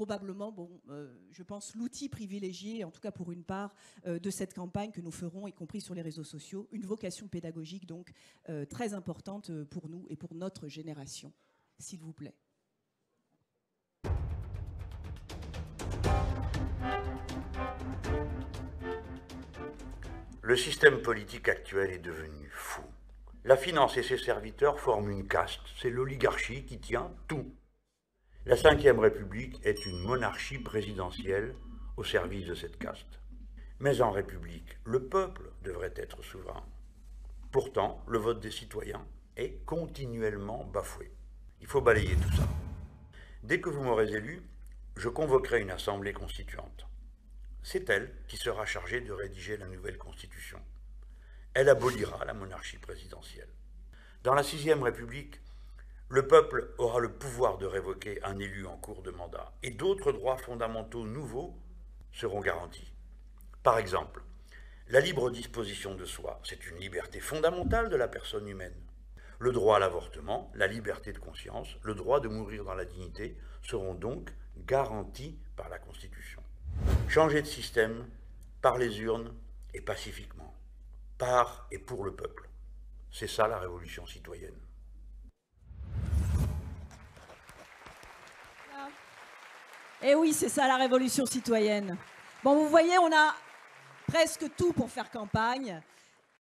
probablement, bon, euh, je pense, l'outil privilégié, en tout cas pour une part, euh, de cette campagne que nous ferons, y compris sur les réseaux sociaux. Une vocation pédagogique, donc, euh, très importante pour nous et pour notre génération. S'il vous plaît. Le système politique actuel est devenu fou. La finance et ses serviteurs forment une caste. C'est l'oligarchie qui tient tout. La Ve République est une monarchie présidentielle au service de cette caste. Mais en République, le peuple devrait être souverain. Pourtant, le vote des citoyens est continuellement bafoué. Il faut balayer tout ça. Dès que vous m'aurez élu, je convoquerai une assemblée constituante. C'est elle qui sera chargée de rédiger la nouvelle constitution. Elle abolira la monarchie présidentielle. Dans la Sixième République, le peuple aura le pouvoir de révoquer un élu en cours de mandat et d'autres droits fondamentaux nouveaux seront garantis. Par exemple, la libre disposition de soi, c'est une liberté fondamentale de la personne humaine. Le droit à l'avortement, la liberté de conscience, le droit de mourir dans la dignité seront donc garantis par la Constitution. Changer de système par les urnes et pacifiquement, par et pour le peuple. C'est ça la révolution citoyenne. Et eh oui, c'est ça la révolution citoyenne. Bon, vous voyez, on a presque tout pour faire campagne.